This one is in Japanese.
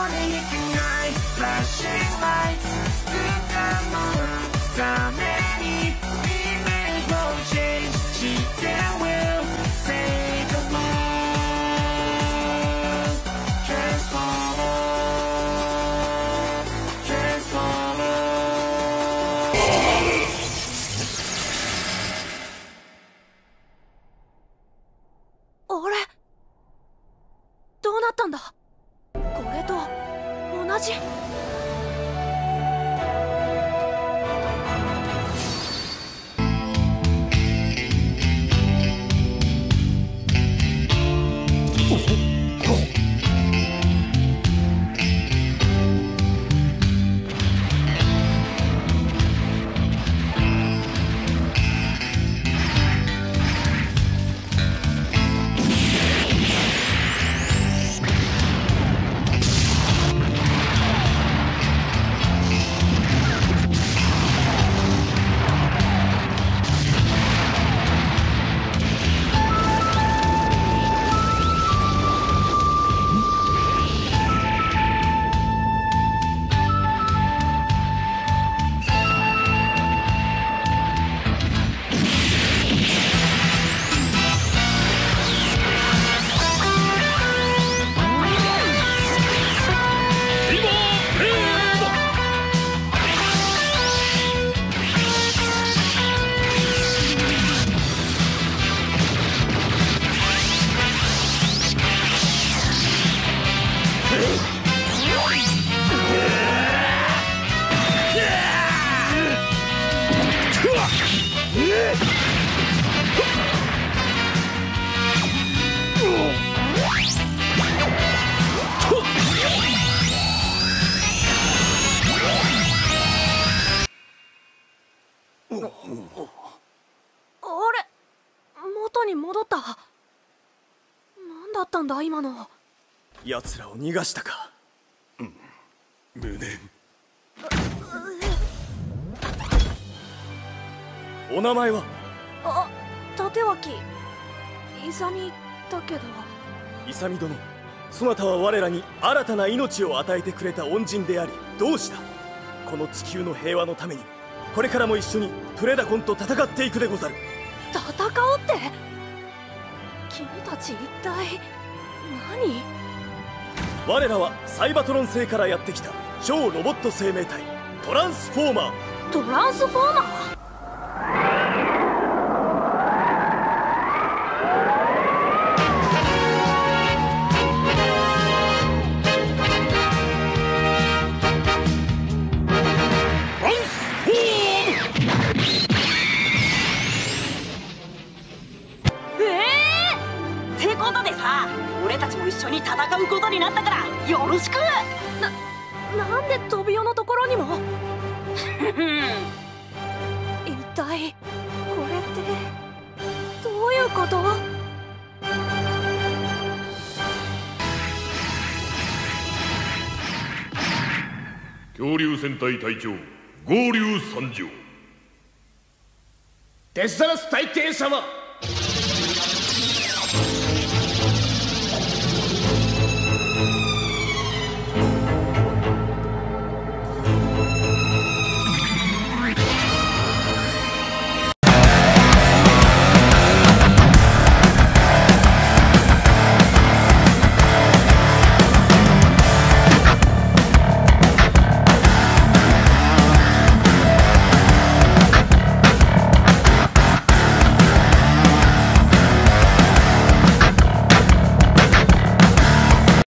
あれ？どうなったんだ？快去。あれ元に戻った？何だったんだ今の？奴らを逃がしたか。無念。お名前は？あ立脇。勇だけど。勇殿。そなたは我らに新たな命を与えてくれた恩人であり同志だこの地球の平和のためにこれからも一緒にプレダコンと戦っていくでござる。戦おうって？君たち一体何？我らはサイバトロン星からやってきた超ロボット生命体トランスフォーマー。トランスフォーマー？ことでさ俺たちも一緒に戦うことになったからよろしく！なんでトビオのところにも？一体これってどういうこと？恐竜戦隊隊長合流参上。デスザラス大帝様